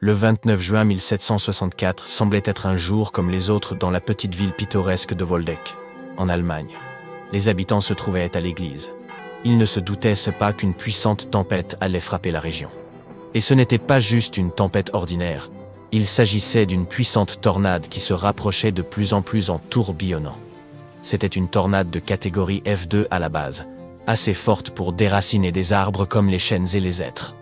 Le 29 juin 1764 semblait être un jour comme les autres dans la petite ville pittoresque de Woldeck, en Allemagne. Les habitants se trouvaient à l'église. Ils ne se doutaient pas qu'une puissante tempête allait frapper la région. Et ce n'était pas juste une tempête ordinaire, il s'agissait d'une puissante tornade qui se rapprochait de plus en plus en tourbillonnant. C'était une tornade de catégorie F2 à la base, assez forte pour déraciner des arbres comme les chênes et les êtres.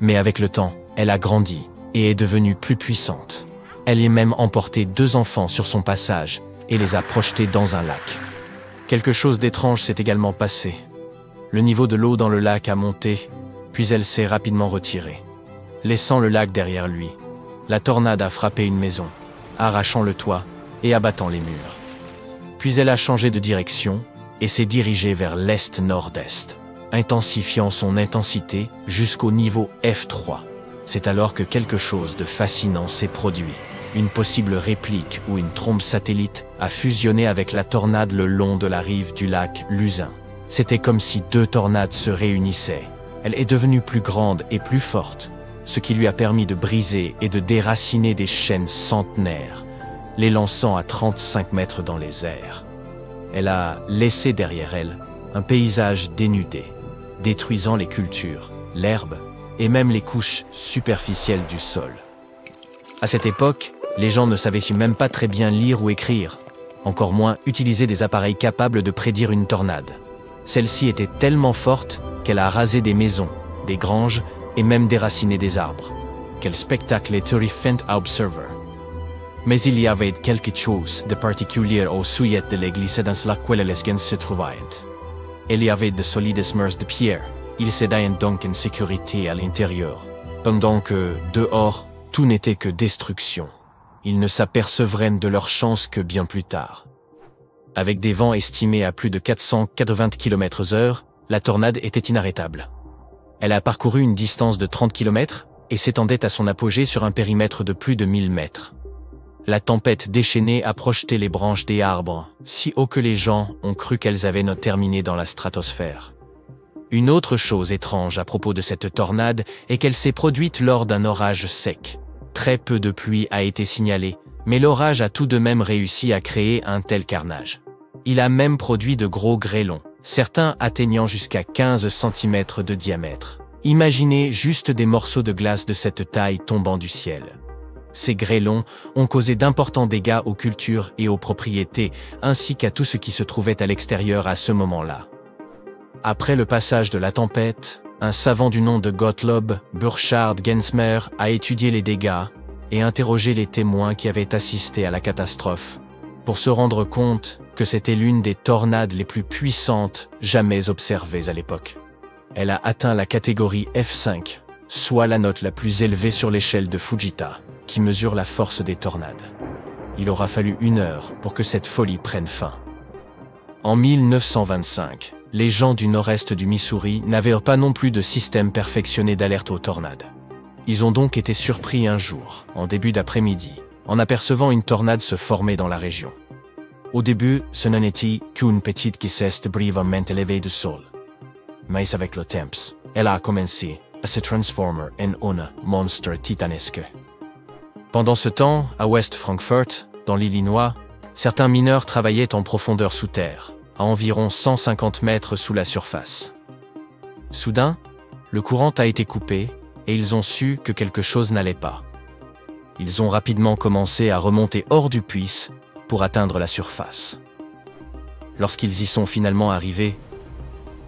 Mais avec le temps, elle a grandi, et est devenue plus puissante. Elle y même emporté deux enfants sur son passage et les a projetés dans un lac. Quelque chose d'étrange s'est également passé. Le niveau de l'eau dans le lac a monté, puis elle s'est rapidement retirée. Laissant le lac derrière lui, la tornade a frappé une maison, arrachant le toit et abattant les murs. Puis elle a changé de direction et s'est dirigée vers l'est-nord-est, intensifiant son intensité jusqu'au niveau F3. C'est alors que quelque chose de fascinant s'est produit. Une possible réplique ou une trompe satellite a fusionné avec la tornade le long de la rive du lac Luzin. C'était comme si deux tornades se réunissaient. Elle est devenue plus grande et plus forte, ce qui lui a permis de briser et de déraciner des chaînes centenaires, les lançant à 35 mètres dans les airs. Elle a laissé derrière elle un paysage dénudé, détruisant les cultures, l'herbe et même les couches superficielles du sol. À cette époque, les gens ne savaient même pas très bien lire ou écrire, encore moins utiliser des appareils capables de prédire une tornade. Celle-ci était tellement forte qu'elle a rasé des maisons, des granges et même déraciné des arbres. Quel spectacle terrifiant à observer. Mais il y avait quelque chose de particulier au sujet de l'église dans laquelle les gens se trouvaient. Il y avait de solides murs de pierre, ils s'étaient donc en sécurité à l'intérieur. Pendant que, dehors, tout n'était que destruction. Ils ne s'apercevraient de leur chance que bien plus tard. Avec des vents estimés à plus de 480 km heure, la tornade était inarrêtable. Elle a parcouru une distance de 30 km et s'étendait à son apogée sur un périmètre de plus de 1000 mètres. La tempête déchaînée a projeté les branches des arbres, si haut que les gens ont cru qu'elles avaient terminé dans la stratosphère. Une autre chose étrange à propos de cette tornade est qu'elle s'est produite lors d'un orage sec. Très peu de pluie a été signalée, mais l'orage a tout de même réussi à créer un tel carnage. Il a même produit de gros grêlons, certains atteignant jusqu'à 15 cm de diamètre. Imaginez juste des morceaux de glace de cette taille tombant du ciel. Ces grêlons ont causé d'importants dégâts aux cultures et aux propriétés, ainsi qu'à tout ce qui se trouvait à l'extérieur à ce moment-là. Après le passage de la tempête, un savant du nom de Gottlob Burchard Gensmer a étudié les dégâts et interrogé les témoins qui avaient assisté à la catastrophe, pour se rendre compte que c'était l'une des tornades les plus puissantes jamais observées à l'époque. Elle a atteint la catégorie F5, soit la note la plus élevée sur l'échelle de Fujita, qui mesure la force des tornades. Il aura fallu une heure pour que cette folie prenne fin. En 1925, les gens du nord-est du Missouri n'avaient pas non plus de système perfectionné d'alerte aux tornades. Ils ont donc été surpris un jour, en début d'après-midi, en apercevant une tornade se former dans la région. Au début, ce n'était qu'une petite qui s'est brièvement élevée du sol. Mais avec le temps, elle a commencé à se transformer en un monstre titanesque. Pendant ce temps, à West Frankfurt, dans l'Illinois, certains mineurs travaillaient en profondeur sous terre, à environ 150 mètres sous la surface. Soudain, le courant a été coupé et ils ont su que quelque chose n'allait pas. Ils ont rapidement commencé à remonter hors du puits pour atteindre la surface. Lorsqu'ils y sont finalement arrivés,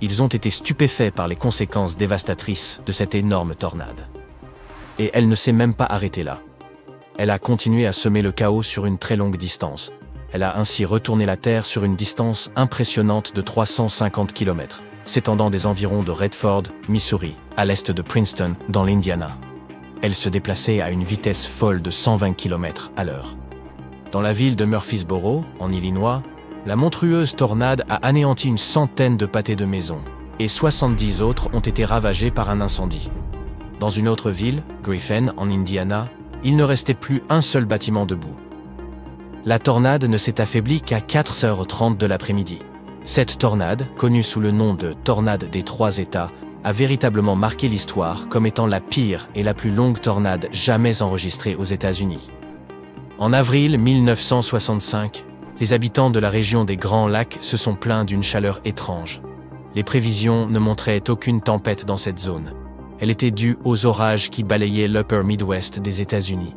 ils ont été stupéfaits par les conséquences dévastatrices de cette énorme tornade. Et elle ne s'est même pas arrêtée là. Elle a continué à semer le chaos sur une très longue distance, elle a ainsi retourné la Terre sur une distance impressionnante de 350 km, s'étendant des environs de Redford, Missouri, à l'est de Princeton, dans l'Indiana. Elle se déplaçait à une vitesse folle de 120 km à l'heure. Dans la ville de Murphysboro, en Illinois, la monstrueuse tornade a anéanti une centaine de pâtés de maisons, et 70 autres ont été ravagés par un incendie. Dans une autre ville, Griffin, en Indiana, il ne restait plus un seul bâtiment debout la tornade ne s'est affaiblie qu'à 4h30 de l'après-midi. Cette tornade, connue sous le nom de tornade des trois États, a véritablement marqué l'histoire comme étant la pire et la plus longue tornade jamais enregistrée aux États-Unis. En avril 1965, les habitants de la région des Grands Lacs se sont plaints d'une chaleur étrange. Les prévisions ne montraient aucune tempête dans cette zone. Elle était due aux orages qui balayaient l'Upper Midwest des États-Unis.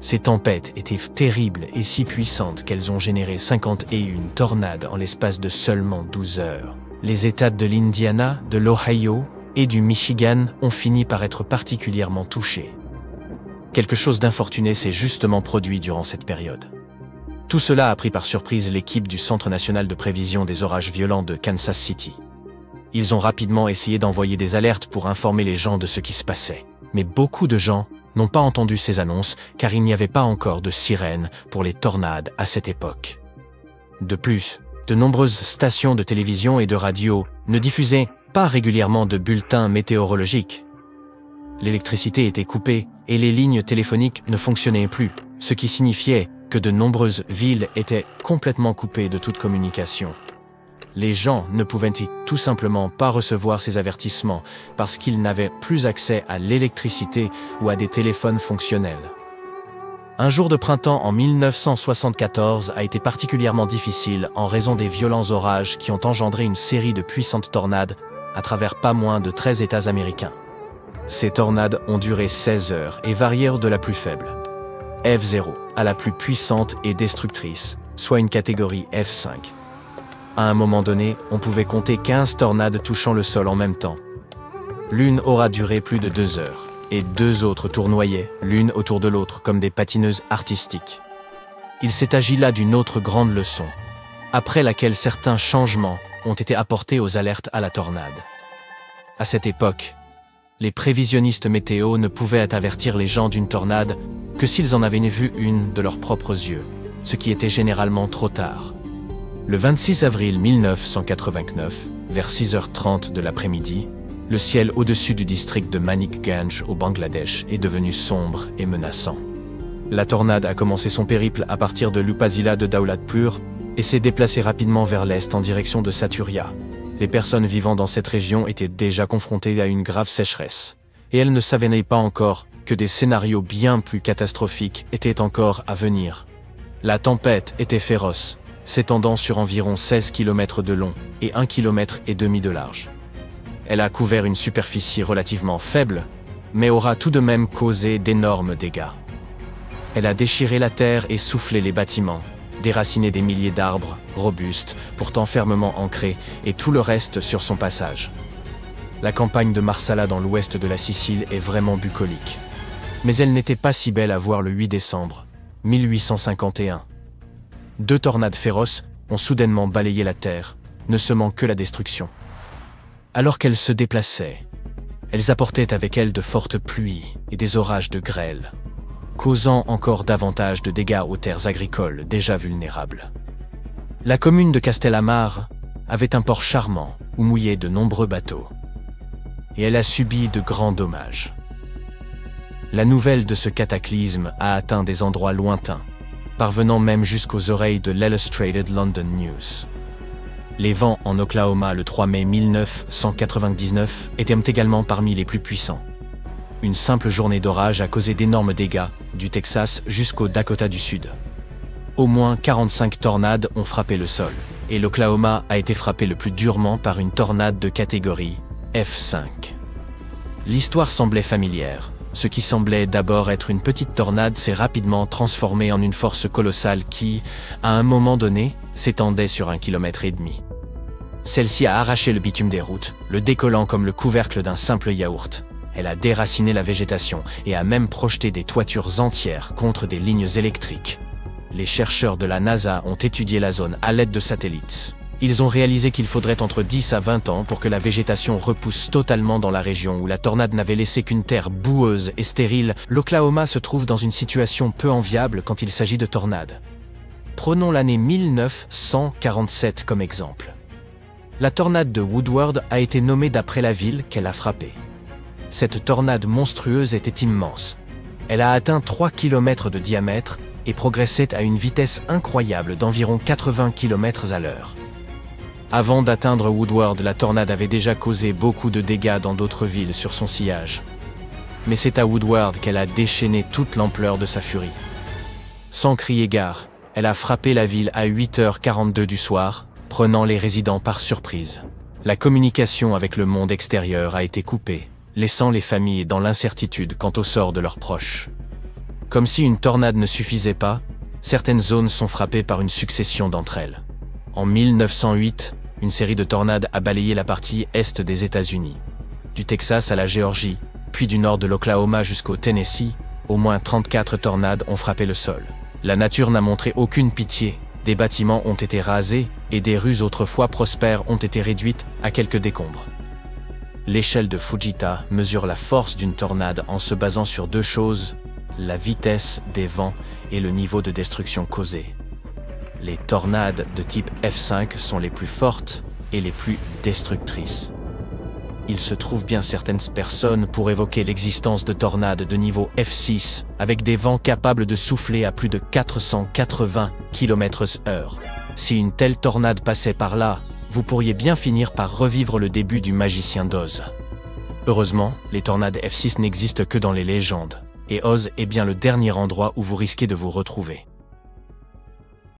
Ces tempêtes étaient terribles et si puissantes qu'elles ont généré 51 tornades en l'espace de seulement 12 heures. Les États de l'Indiana, de l'Ohio et du Michigan ont fini par être particulièrement touchés. Quelque chose d'infortuné s'est justement produit durant cette période. Tout cela a pris par surprise l'équipe du Centre national de prévision des orages violents de Kansas City. Ils ont rapidement essayé d'envoyer des alertes pour informer les gens de ce qui se passait. Mais beaucoup de gens n'ont pas entendu ces annonces car il n'y avait pas encore de sirènes pour les tornades à cette époque. De plus, de nombreuses stations de télévision et de radio ne diffusaient pas régulièrement de bulletins météorologiques. L'électricité était coupée et les lignes téléphoniques ne fonctionnaient plus, ce qui signifiait que de nombreuses villes étaient complètement coupées de toute communication les gens ne pouvaient tout simplement pas recevoir ces avertissements parce qu'ils n'avaient plus accès à l'électricité ou à des téléphones fonctionnels? Un jour de printemps en 1974 a été particulièrement difficile en raison des violents orages qui ont engendré une série de puissantes tornades à travers pas moins de 13 États américains. Ces tornades ont duré 16 heures et varièrent de la plus faible, F0, à la plus puissante et destructrice, soit une catégorie F5. À un moment donné, on pouvait compter 15 tornades touchant le sol en même temps. L'une aura duré plus de deux heures, et deux autres tournoyaient, l'une autour de l'autre, comme des patineuses artistiques. Il s'est agi là d'une autre grande leçon, après laquelle certains changements ont été apportés aux alertes à la tornade. À cette époque, les prévisionnistes météo ne pouvaient avertir les gens d'une tornade que s'ils en avaient vu une de leurs propres yeux, ce qui était généralement trop tard. Le 26 avril 1989, vers 6h30 de l'après-midi, le ciel au-dessus du district de Manikganj au Bangladesh est devenu sombre et menaçant. La tornade a commencé son périple à partir de l'Upazila de Daulatpur et s'est déplacée rapidement vers l'est en direction de Saturia. Les personnes vivant dans cette région étaient déjà confrontées à une grave sécheresse, et elles ne savaient pas encore que des scénarios bien plus catastrophiques étaient encore à venir. La tempête était féroce, s'étendant sur environ 16 km de long et 1 km et demi de large. Elle a couvert une superficie relativement faible, mais aura tout de même causé d'énormes dégâts. Elle a déchiré la terre et soufflé les bâtiments, déraciné des milliers d'arbres, robustes, pourtant fermement ancrés, et tout le reste sur son passage. La campagne de Marsala dans l'ouest de la Sicile est vraiment bucolique. Mais elle n'était pas si belle à voir le 8 décembre 1851 deux tornades féroces ont soudainement balayé la terre, ne semant que la destruction. Alors qu'elles se déplaçaient, elles apportaient avec elles de fortes pluies et des orages de grêle, causant encore davantage de dégâts aux terres agricoles déjà vulnérables. La commune de Castellamare avait un port charmant où mouillaient de nombreux bateaux, et elle a subi de grands dommages. La nouvelle de ce cataclysme a atteint des endroits lointains, parvenant même jusqu'aux oreilles de l'Illustrated London News. Les vents en Oklahoma le 3 mai 1999 étaient également parmi les plus puissants. Une simple journée d'orage a causé d'énormes dégâts, du Texas jusqu'au Dakota du Sud. Au moins 45 tornades ont frappé le sol, et l'Oklahoma a été frappé le plus durement par une tornade de catégorie F5. L'histoire semblait familière, ce qui semblait d'abord être une petite tornade s'est rapidement transformé en une force colossale qui, à un moment donné, s'étendait sur un kilomètre et demi. Celle-ci a arraché le bitume des routes, le décollant comme le couvercle d'un simple yaourt. Elle a déraciné la végétation et a même projeté des toitures entières contre des lignes électriques. Les chercheurs de la NASA ont étudié la zone à l'aide de satellites. Ils ont réalisé qu'il faudrait entre 10 à 20 ans pour que la végétation repousse totalement dans la région où la tornade n'avait laissé qu'une terre boueuse et stérile. L'Oklahoma se trouve dans une situation peu enviable quand il s'agit de tornades. Prenons l'année 1947 comme exemple. La tornade de Woodward a été nommée d'après la ville qu'elle a frappée. Cette tornade monstrueuse était immense. Elle a atteint 3 km de diamètre et progressait à une vitesse incroyable d'environ 80 km à l'heure. Avant d'atteindre Woodward, la tornade avait déjà causé beaucoup de dégâts dans d'autres villes sur son sillage. Mais c'est à Woodward qu'elle a déchaîné toute l'ampleur de sa furie. Sans crier gare, elle a frappé la ville à 8h42 du soir, prenant les résidents par surprise. La communication avec le monde extérieur a été coupée, laissant les familles dans l'incertitude quant au sort de leurs proches. Comme si une tornade ne suffisait pas, certaines zones sont frappées par une succession d'entre elles. En 1908, une série de tornades a balayé la partie est des États-Unis. Du Texas à la Géorgie, puis du nord de l'Oklahoma jusqu'au Tennessee, au moins 34 tornades ont frappé le sol. La nature n'a montré aucune pitié, des bâtiments ont été rasés et des rues autrefois prospères ont été réduites à quelques décombres. L'échelle de Fujita mesure la force d'une tornade en se basant sur deux choses, la vitesse des vents et le niveau de destruction causé. Les tornades de type F5 sont les plus fortes et les plus destructrices. Il se trouve bien certaines personnes pour évoquer l'existence de tornades de niveau F6 avec des vents capables de souffler à plus de 480 km/h. Si une telle tornade passait par là, vous pourriez bien finir par revivre le début du magicien d'Oz. Heureusement, les tornades F6 n'existent que dans les légendes, et Oz est bien le dernier endroit où vous risquez de vous retrouver.